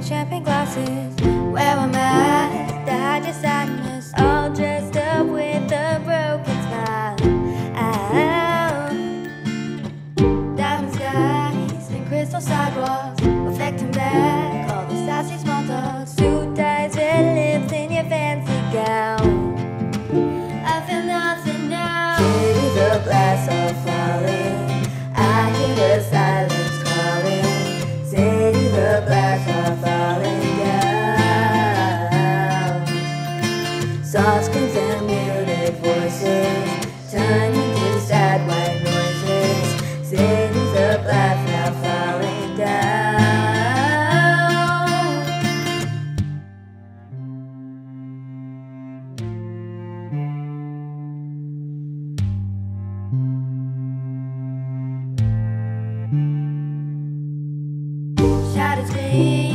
and champagne glasses. Where am I? The hardest sadness, all dressed up with a broken smile. Oh. Diamond skies and crystal sidewalks, reflecting back all the sassy small talk, suit ties, and Saucepans and muted voices, turning to sad white noises, cities of life now falling down. Shattered screams.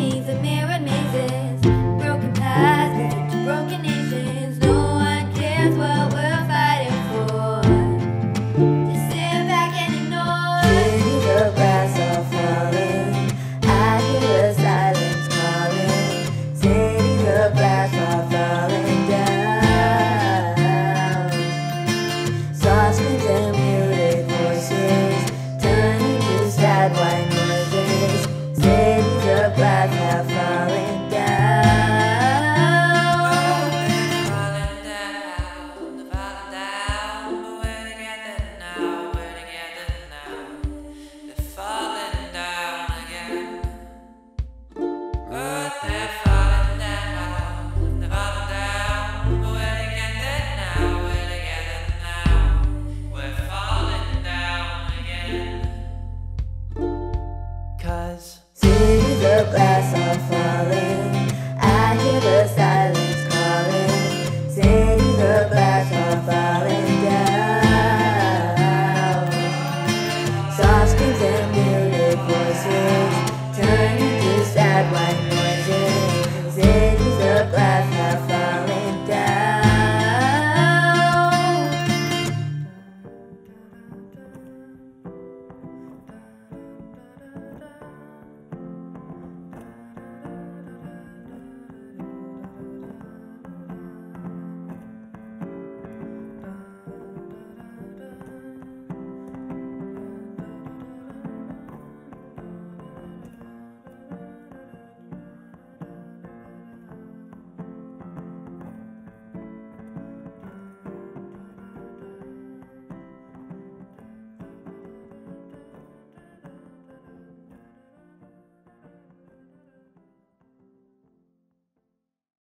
eyes. Tears glass, I'm fire.